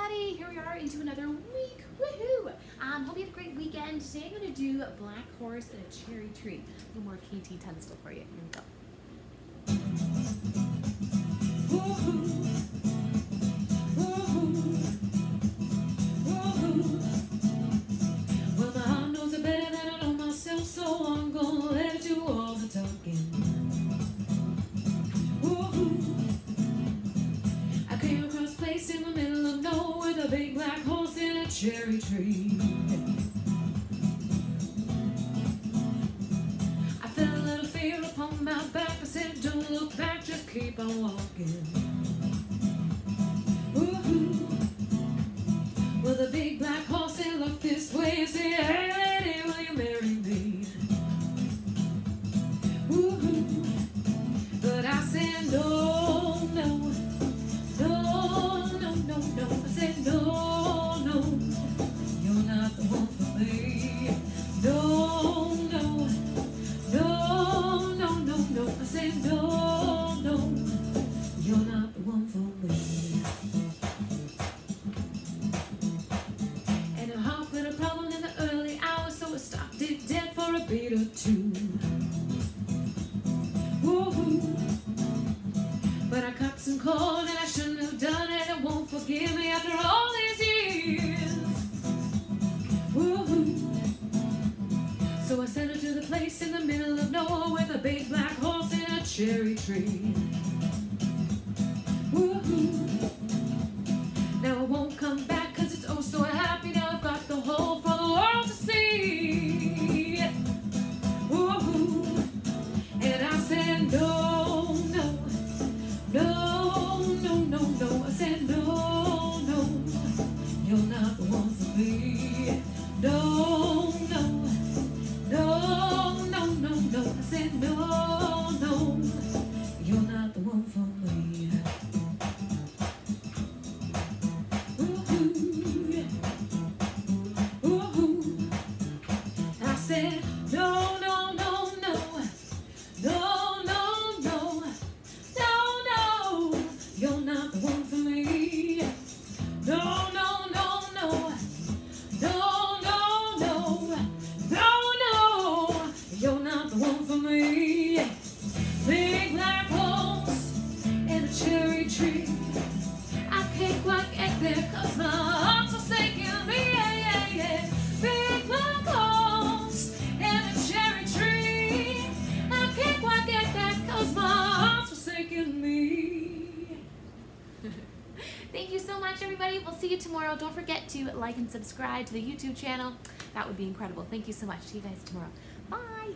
everybody. Here we are into another week. Woohoo! Um, hope you had a great weekend. Today I'm going to do a black horse and a cherry tree. A little more KT Tunstall for you. Here we go. Big black horse in a cherry tree. I felt a little fear upon my back. I said, Don't look back, just keep on walking. Woo-hoo. Well, the big black horse he looked this way and said, Hey, lady, will you marry me? Woo-hoo. But I said, No, But I cut some cold and I shouldn't have done it. It won't forgive me after all these years. So I sent her to the place in the middle of nowhere with a big black horse and a cherry tree. Don't much, everybody. We'll see you tomorrow. Don't forget to like and subscribe to the YouTube channel. That would be incredible. Thank you so much. See you guys tomorrow. Bye.